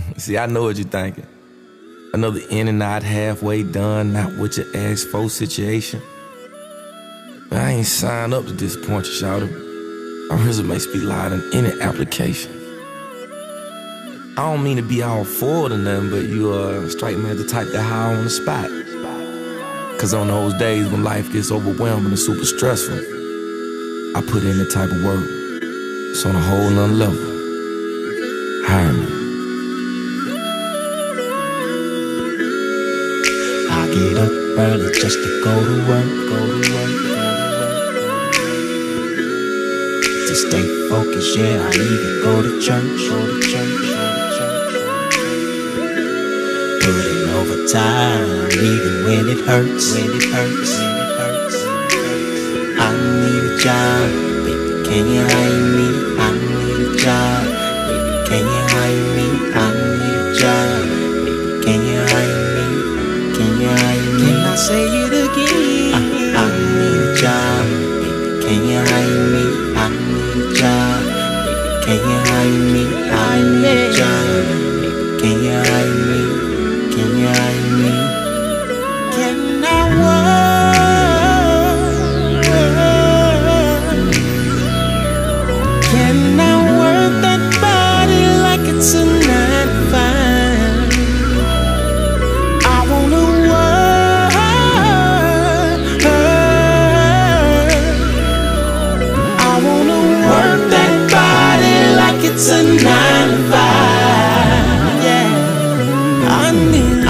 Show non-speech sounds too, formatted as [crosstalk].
[laughs] See, I know what you're thinking. Another in and out, halfway done, not what you asked for situation. But I ain't signed up to disappoint you, shouter. My resume speak louder than any application. I don't mean to be all forward or nothing, but you uh, strike me as the type that high on the spot. Cause on those days when life gets overwhelming and super stressful, I put in the type of work. It's on a whole nother level. I get up early just to go to work, go to work, go to work. To stay focused, yeah, I even go to church, go to church, go to church. Overtime, even when it hurts, when it hurts, when it hurts. I need a job, baby, can you hire me? Say it again? I, I need a job, can you hire me? I need a job, can you hire me? I need a job, can you hire me? Can you hire me? Can I work? Can I it's a nine to five. Yeah, I need,